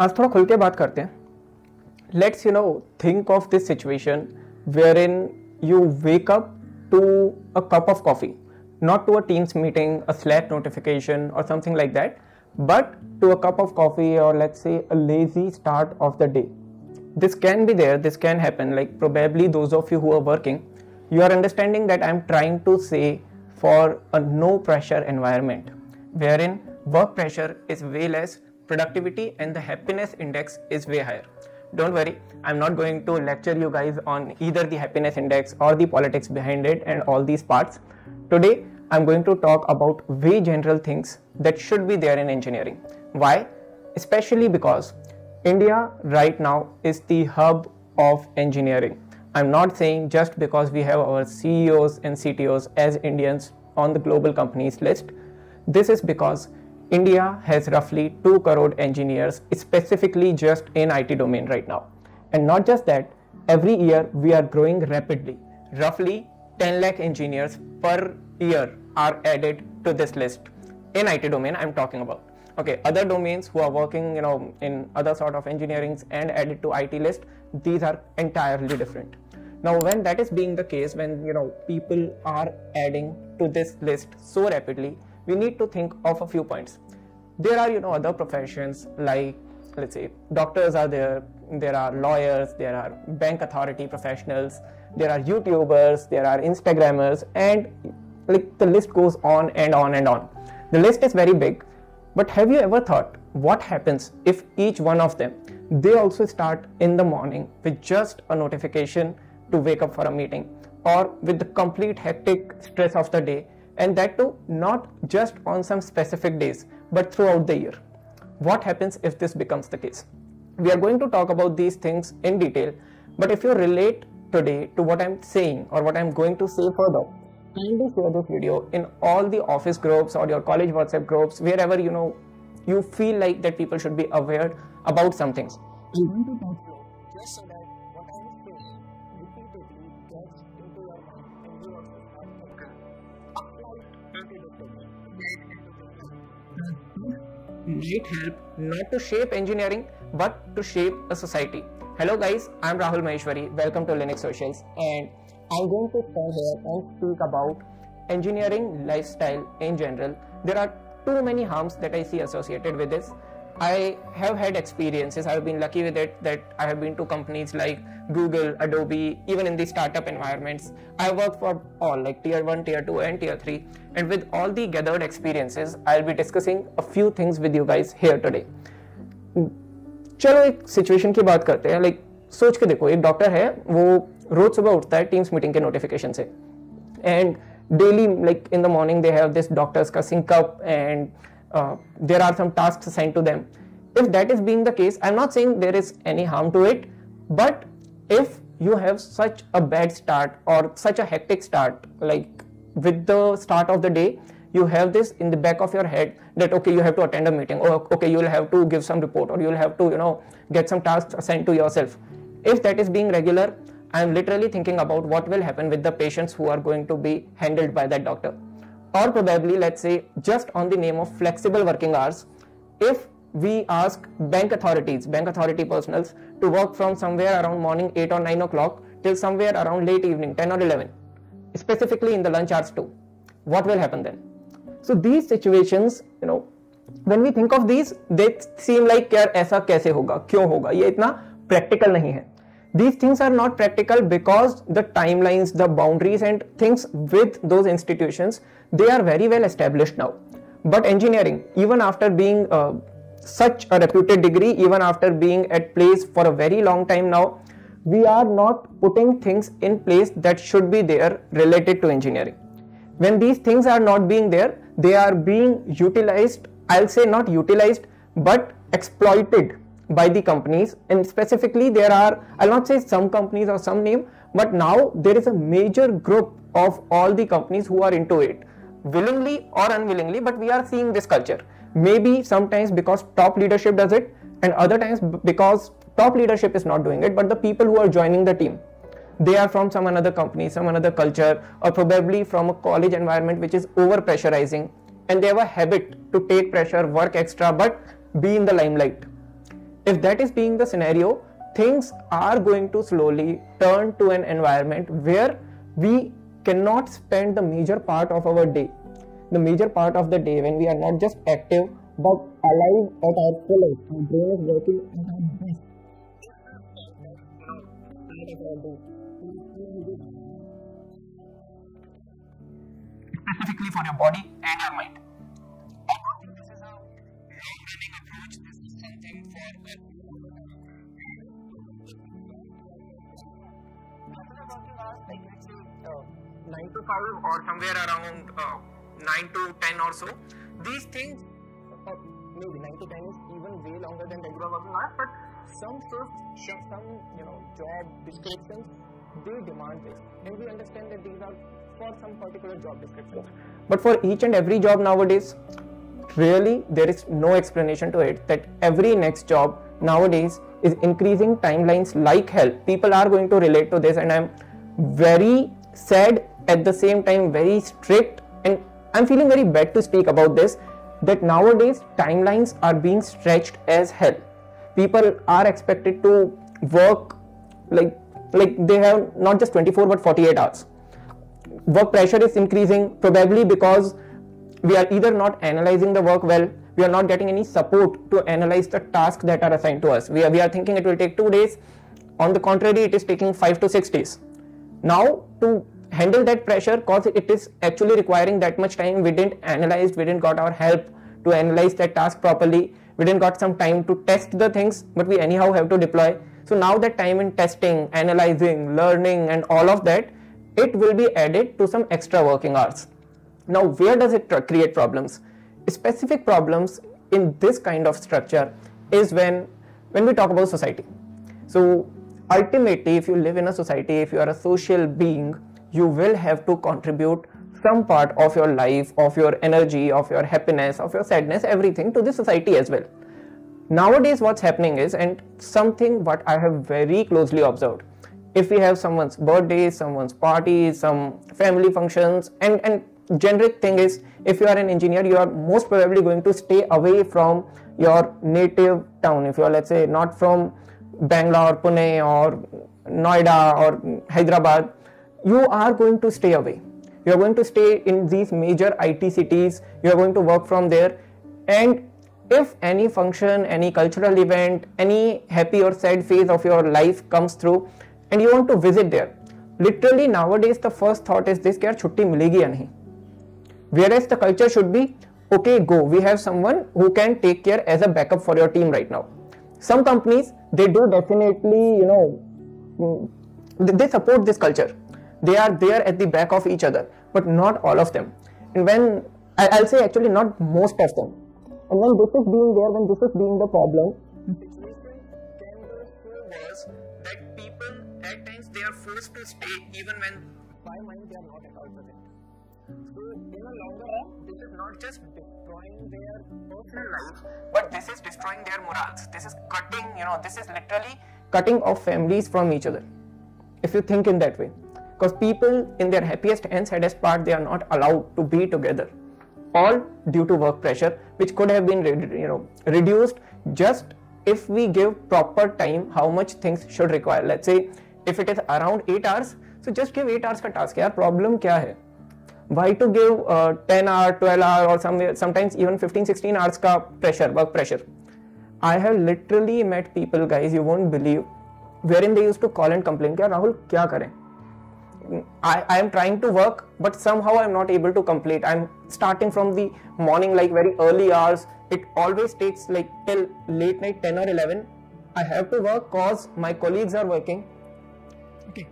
आज थोड़ा खुल के बात करते हैं। Let's you know think of this situation where in you wake up to a cup of coffee not to a Teams meeting a Slack notification और something like that but to a cup of coffee और let's say a lazy start of the day this can be there this can happen like probably those of you who are working you are understanding that I am trying to say for a no pressure environment where in work pressure is way less productivity and the happiness index is way higher. Don't worry, I'm not going to lecture you guys on either the happiness index or the politics behind it and all these parts. Today, I'm going to talk about very general things that should be there in engineering. Why? Especially because India right now is the hub of engineering. I'm not saying just because we have our CEOs and CTOs as Indians on the global companies list. This is because India has roughly 2 crore engineers specifically just in IT domain right now. And not just that, every year we are growing rapidly. Roughly 10 lakh engineers per year are added to this list. In IT domain I'm talking about. Okay, other domains who are working, you know, in other sort of engineerings and added to IT list, these are entirely different. Now, when that is being the case, when you know people are adding to this list so rapidly, we need to think of a few points. There are, you know, other professions like, let's say, doctors are there, there are lawyers, there are bank authority professionals, there are YouTubers, there are Instagrammers, and like the list goes on and on and on. The list is very big, but have you ever thought what happens if each one of them they also start in the morning with just a notification to wake up for a meeting or with the complete hectic stress of the day and that too not just on some specific days but throughout the year. What happens if this becomes the case? We are going to talk about these things in detail, but if you relate today to what I'm saying or what I'm going to say further, kindly share this video in all the office groups or your college WhatsApp groups, wherever you know you feel like that people should be aware about some things. I'm going to talk just might help not to shape engineering but to shape a society. Hello guys, I'm Rahul Maheshwari. Welcome to Linux Socials and I'm going to stand here and speak about engineering lifestyle in general. There are too many harms that I see associated with this. I have had experiences, I have been lucky with it that I have been to companies like Google, Adobe, even in the startup environments. I work for all like tier 1, tier 2 and tier 3 and with all the gathered experiences, I'll be discussing a few things with you guys here today. चलो एक situation की बात करते हैं like सोच के देखो एक डॉक्टर है वो रोज सुबह उठता है टीम्स मीटिंग के नोटिफिकेशन से and daily like in the morning they have this doctors का sink up uh, there are some tasks assigned to them. If that is being the case i'm not saying there is any harm to it but if you have such a bad start or such a hectic start like with the start of the day you have this in the back of your head that okay you have to attend a meeting. Or okay you'll have to give some report or you'll have to you know get some tasks assigned to yourself. If that is being regular i'm literally thinking about what will happen with the patients who are going to be handled by that doctor or probably let's say just on the name of flexible working hours if we ask bank authorities bank authority personals to work from somewhere around morning 8 or 9 o'clock till somewhere around late evening 10 or 11 specifically in the lunch hours too what will happen then so these situations you know when we think of these they seem like यार ऐसा कैसे होगा क्यों होगा ये इतना practical नहीं है these things are not practical because the timelines the boundaries and things with those institutions they are very well established now. But engineering even after being uh, such a reputed degree even after being at place for a very long time now we are not putting things in place that should be there related to engineering. When these things are not being there they are being utilized i'll say not utilized but exploited by the companies. And specifically there are i'll not say some companies or some name but now there is a major group of all the companies who are into it willingly or unwillingly but we are seeing this culture. Maybe sometimes because top leadership does it and other times because top leadership is not doing it but the people who are joining the team they are from some another company some another culture or probably from a college environment which is over pressurizing and they have a habit to take pressure work extra but be in the limelight. If that is being the scenario, things are going to slowly turn to an environment where we cannot spend the major part of our day, the major part of the day when we are not just active but alive at our fullest. Our brain is working at our best. Specifically for your body and your mind. I don't think this is a long-running approach. This is something for like let's say uh, 9 to 5 or somewhere around uh, 9 to 10 or so. These things uh, maybe 9 to 10 is even way longer than regular working hours but some shifts some you know job descriptions they demand this. And we understand that these are for some particular job descriptions. But for each and every job nowadays really there is no explanation to it that every next job nowadays is increasing timelines like hell. People are going to relate to this and i'm very sad at the same time very strict and i'm feeling very bad to speak about this that nowadays timelines are being stretched as hell. People are expected to work like like they have not just 24 but 48 hours. Work pressure is increasing probably because we are either not analyzing the work well we are not getting any support to analyze the tasks that are assigned to us. We are, we are thinking it will take 2 days. On the contrary it is taking 5 to 6 days. Now to handle that pressure cause it is actually requiring that much time. We didn't analyze we didn't got our help to analyze that task properly. We didn't got some time to test the things but we anyhow have to deploy. So now that time in testing analyzing learning and all of that it will be added to some extra working hours. Now where does it create problems? Specific problems in this kind of structure is when when we talk about society. So ultimately if you live in a society if you are a social being you will have to contribute some part of your life of your energy of your happiness of your sadness everything to the society as well. Nowadays what's happening is and something what i have very closely observed if we have someone's birthday someone's party some family functions and and generic thing is if you are an engineer you are most probably going to stay away from your native town. If you are let's say not from Bangalore, Pune, or Noida, or Hyderabad, you are going to stay away. You are going to stay in these major IT cities, you are going to work from there, and if any function, any cultural event, any happy or sad phase of your life comes through, and you want to visit there, literally nowadays the first thought is this: कि छुट्टी मिलेगी या नहीं whereas the culture should be okay go we have someone who can take care as a backup for your team right now some companies they do definitely you know mm, they support this culture they are there at the back of each other but not all of them and when i'll say actually not most of them and when this is being there when this is being the problem that people at times they are forced to stay even when by mind they are not at all present so in a longer run this is not just destroying their personal life, but this is destroying their morals. This is cutting, you know, this is literally cutting off families from each other. If you think in that way, because people in their happiest and saddest part they are not allowed to be together. All due to work pressure which could have been you know reduced just if we give proper time how much things should require. Let's say if it is around 8 hours so just give 8 hours ka task yaar problem kya hai? Why to give uh, 10 hour 12 hour or somewhere sometimes even 15 16 hours ka pressure work pressure? I have literally met people guys you won't believe wherein they used to call and complain kya rahul kya kare I, am trying to work but somehow i'm not able to complete i'm starting from the morning like very early hours it always takes like till late night 10 or 11 i have to work cause my colleagues are working okay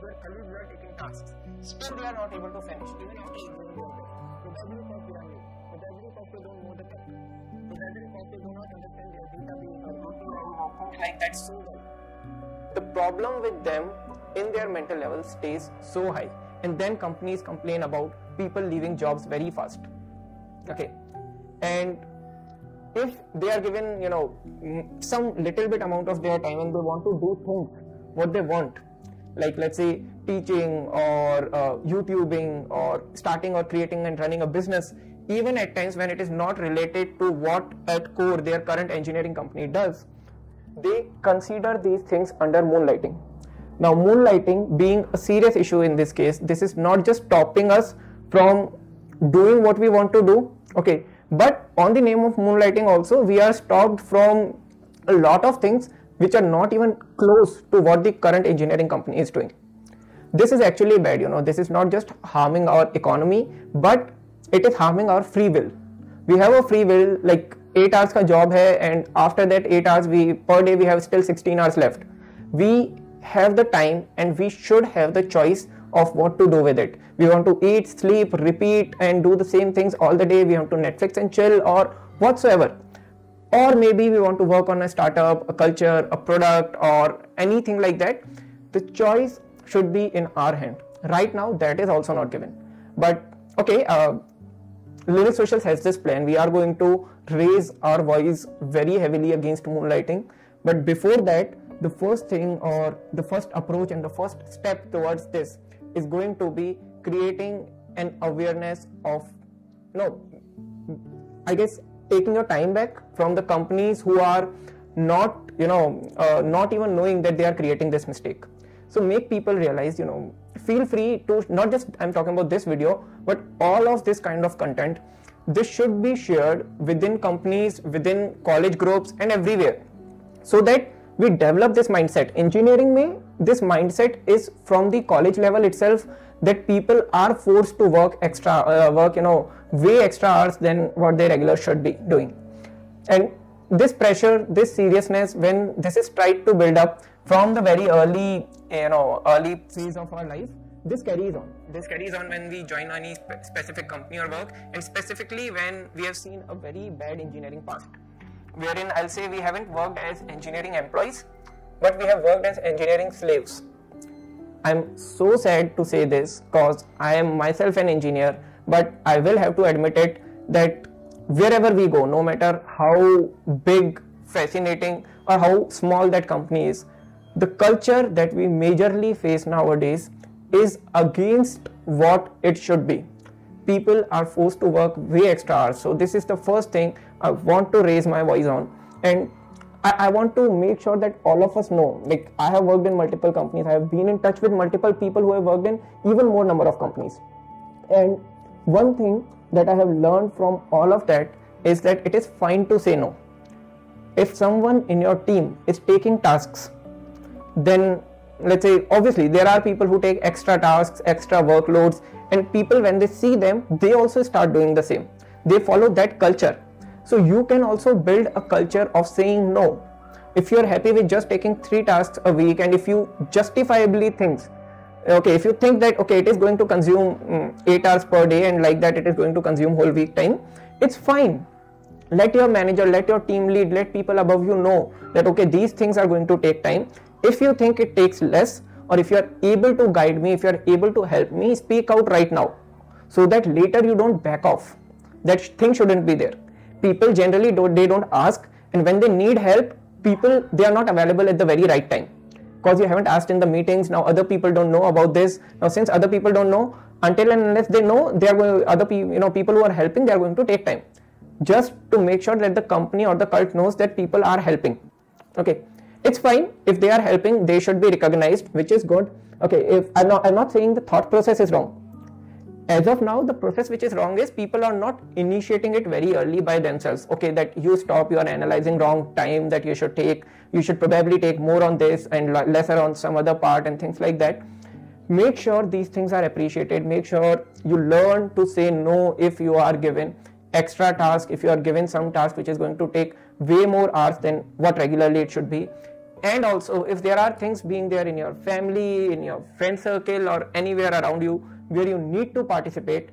their colleagues were taking tasks. Still, they are not able to finish, even after doing their best. Probably because they are new. Probably because they don't know the tech. Probably because they do not understand their or Things like that well. The problem with them in their mental level stays so high. And then companies complain about people leaving jobs very fast. Okay. And if they are given, you know, some little bit amount of their time and they want to do things what they want, like let's say teaching or uh, YouTubing or starting or creating and running a business, even at times when it is not related to what at core their current engineering company does they consider these things under moonlighting. Now moonlighting being a serious issue in this case this is not just stopping us from doing what we want to do okay? But on the name of moonlighting also we are stopped from a lot of things which are not even close to what the current engineering company is doing. This is actually bad you know. This is not just harming our economy but it is harming our free will. We have a free will like 8 hours ka job hai and after that 8 hours we per day we have still 16 hours left we have the time and we should have the choice of what to do with it we want to eat sleep repeat and do the same things all the day we want to netflix and chill or whatsoever or maybe we want to work on a startup a culture a product or anything like that the choice should be in our hand. Right now, that is also not given. But okay, uh, Linux Socials has this plan. We are going to raise our voice very heavily against moonlighting. But before that, the first thing or the first approach and the first step towards this is going to be creating an awareness of no i guess taking your time back from the companies who are not you know uh, not even knowing that they are creating this mistake so make people realize you know feel free to not just i'm talking about this video but all of this kind of content this should be shared within companies within college groups and everywhere. So that we develop this mindset. Engineering may this mindset is from the college level itself that people are forced to work extra uh, work you know way extra hours than what they regular should be doing. And this pressure this seriousness when this is tried to build up from the very early you know early phase of our life this carries on this carries on when we join any spe specific company or work and specifically when we have seen a very bad engineering past wherein i'll say we haven't worked as engineering employees but we have worked as engineering slaves. I'm so sad to say this because i am myself an engineer but i will have to admit it that wherever we go no matter how big fascinating or how small that company is the culture that we majorly face nowadays is against what it should be. People are forced to work way extra hours. So this is the first thing I want to raise my voice on. And I, I, want to make sure that all of us know. Like I have worked in multiple companies. I have been in touch with multiple people who have worked in even more number of companies. And one thing that I have learned from all of that is that it is fine to say no. If someone in your team is taking tasks then let's say obviously there are people who take extra tasks extra workloads and people when they see them they also start doing the same. They follow that culture. So you can also build a culture of saying no. If you're happy with just taking three tasks a week and if you justifiably think okay if you think that okay it is going to consume mm, 8 hours per day and like that it is going to consume whole week time it's fine let your manager let your team lead let people above you know that okay these things are going to take time. If you think it takes less or if you are able to guide me if you are able to help me speak out right now so that later you don't back off. That thing shouldn't be there. People generally don't they don't ask and when they need help people they are not available at the very right time. Because you haven't asked in the meetings now other people don't know about this. Now since other people don't know until and unless they know they are going other people you know people who are helping they are going to take time just to make sure that the company or the cult knows that people are helping. Okay. It's fine. If they are helping they should be recognized which is good. Okay. If i'm not i'm not saying the thought process is wrong. As of now the process which is wrong is people are not initiating it very early by themselves. Okay. That you stop you are analyzing wrong time that you should take. You should probably take more on this and lesser on some other part and things like that. Make sure these things are appreciated. Make sure you learn to say no if you are given extra task if you are given some task which is going to take way more hours than what regularly it should be. And also if there are things being there in your family in your friend circle or anywhere around you where you need to participate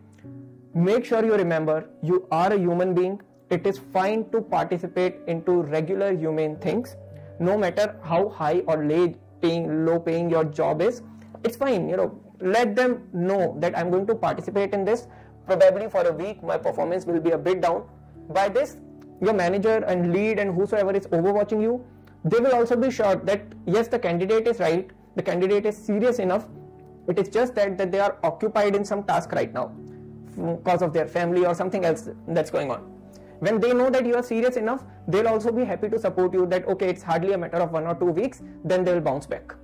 make sure you remember you are a human being. It is fine to participate into regular human things. No matter how high or low paying low paying your job is it's fine you know. Let them know that i'm going to participate in this probably for a week my performance will be a bit down. By this your manager and lead and whosoever is overwatching you they will also be sure that yes the candidate is right the candidate is serious enough. It is just that that they are occupied in some task right now because of their family or something else that's going on. When they know that you are serious enough they'll also be happy to support you that okay it's hardly a matter of one or two weeks then they will bounce back.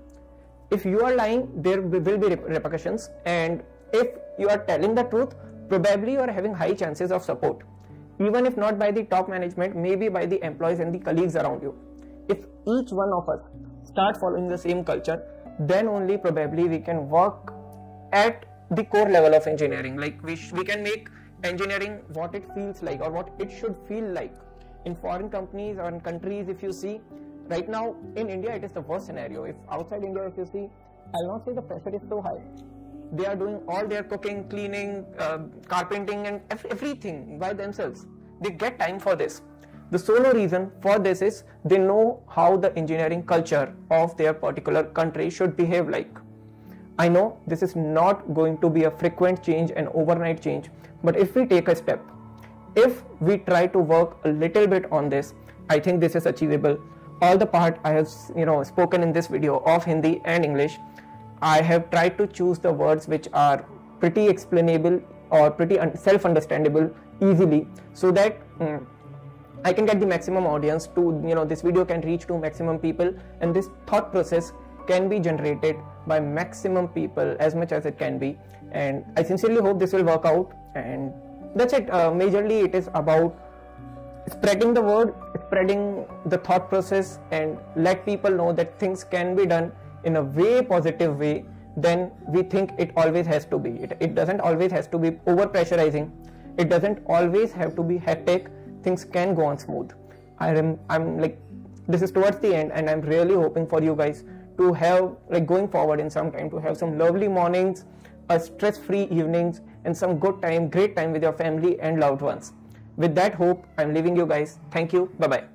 If you are lying there will be repercussions. And if you are telling the truth probably you are having high chances of support. Even if not by the top management maybe by the employees and the colleagues around you. If each one of us start following the same culture then only probably we can work at the core level of engineering. Like we, sh- we can make engineering what it feels like or what it should feel like in foreign companies or in countries. If you see right now in india it is the worst scenario. If outside india if you see i'll not say the pressure is so high they are doing all their cooking cleaning uh, carpenting and everything by themselves they get time for this the solo reason for this is they know how the engineering culture of their particular country should behave like. I know this is not going to be a frequent change and overnight change, but if we take a step, if we try to work a little bit on this, I think this is achievable. All the part I have you know spoken in this video of Hindi and English, I have tried to choose the words which are pretty explainable or pretty self-understandable easily so that mm, I can get the maximum audience to you know this video can reach to maximum people and this thought process can be generated by maximum people as much as it can be. And I sincerely hope this will work out and that's it. Uh, majorly it is about spreading the word spreading the thought process and let people know that things can be done in a way positive way then we think it always has to be it, it doesn't always has to be over pressurizing it doesn't always have to be hectic things can go on smooth. I am I'm like this is towards the end and I'm really hoping for you guys to have like going forward in some time to have some lovely mornings, a stress-free evenings and some good time, great time with your family and loved ones. With that hope, I'm leaving you guys. Thank you. Bye bye.